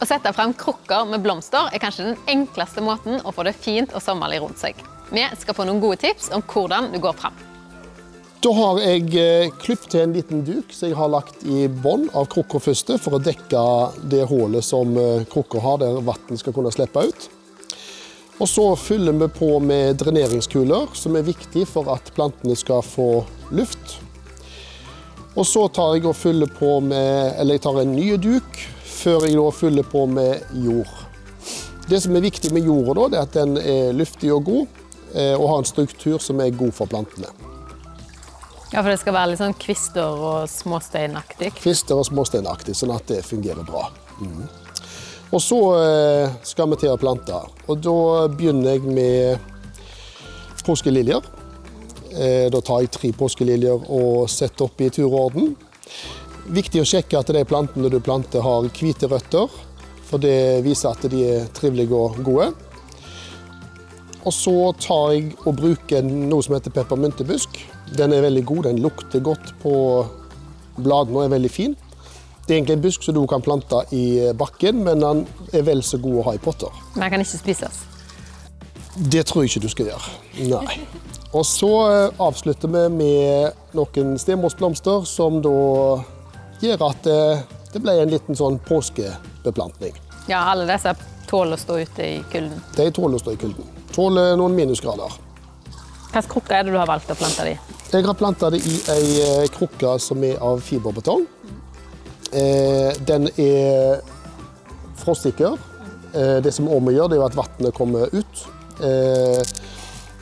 Å sette frem krukker med blomster er kanskje den enkleste måten å få det fint og sommerlig rundt seg. Vi skal få noen gode tips om hvordan du går frem. Da har jeg eh, klippet til en liten duk som jeg har lagt i bånn av krukka første, for å dekke det hullet som eh, krukka har, der vann skal kunne slippe ut. Og så fyller vi på med dreneringskuler, som er viktig for at plantene skal få luft. Og så tar jeg og fyller på med, eller jeg tar en ny duk, før jeg da fyller på med jord. Det som er viktig med jorda, da, er at den er luftig og god, eh, og har en struktur som er god for plantene. Ja, For det skal være litt sånn kvister og småsteinaktig? Kvister og småsteinaktig, sånn at det fungerer bra. Mm. Og så eh, skal vi til å plante. Og da begynner jeg med påskeliljer. Eh, da tar jeg tre påskeliljer og setter opp i tur og orden. Viktig å sjekke at de plantene du planter har hvite røtter, for det viser at de er trivelige og gode. Og så tar jeg og bruker noe som heter peppermyntebusk. Den er veldig god, den lukter godt på bladene og er veldig fin. Det er egentlig en busk som du kan plante i bakken, men den er vel så god å ha i potter. Men den kan ikke spises? Det tror jeg ikke du skal gjøre. Nei. Og så eh, avslutter vi med noen stemorsblomster som da gjør at eh, det ble en liten sånn påskebeplantning. Ja, alle disse tåler å stå ute i kulden. De tåler å stå i kulden. Tåler noen minusgrader. Hvilken krukke er det du har valgt å plante det i? Jeg har planta det i ei eh, krukke som er av fiberbetong. Den er frostsikker. Det som òg må gjøre, det er at vannet kommer ut.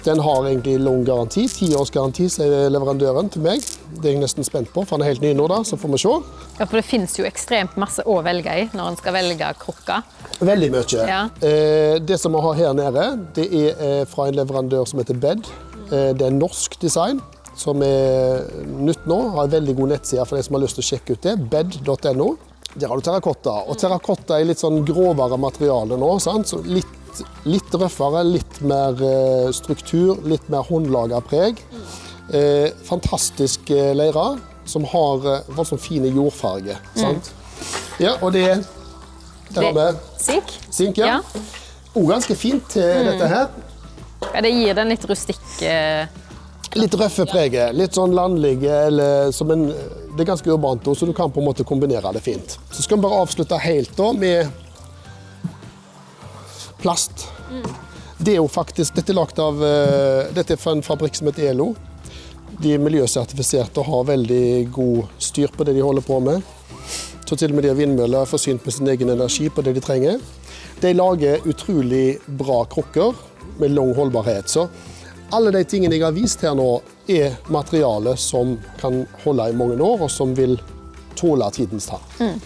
Den har egentlig lang garanti. Ti års garanti, sier leverandøren til meg. Det er jeg nesten spent på, for han er helt ny nå, da, så får vi se. Ja, For det finnes jo ekstremt masse å velge i når en skal velge krukke. Veldig mye. Ja. Eh, det som vi har her nede, det er eh, fra en leverandør som heter Bed. Eh, det er norsk design som er nytt nå. Har en veldig god nettside for de som har lyst til å sjekke ut det. Bed.no. Der har du terrakotta. Og terrakotta er litt sånn grovere materiale nå. Sant? Så litt litt røffere, litt mer eh, struktur, litt mer håndlaga preg. Eh, fantastisk eh, leire som har voldsomt fine jordfarge. Mm. Ja, og det Der har vi Sink. Sink, ja. ja. Og ganske fint mm. dette her. Ja, Det gir den litt rustikke Litt røffe preget. Litt sånn landlige, eller som en Det er ganske urbant, så du kan på en måte kombinere det fint. Så skal vi bare avslutte helt da med plast. Mm. Det er jo faktisk, Dette er lagt av, uh, dette er en fabrikk som heter ELO. De er miljøsertifiserte og har veldig god styr på det de holder på med. Så til og med de har vindmøller er forsynt med sin egen energi på det de trenger. De lager utrolig bra krukker med lang holdbarhet. Så alle de tingene jeg har vist her nå, er materiale som kan holde i mange år, og som vil tåle tidens tann. Mm.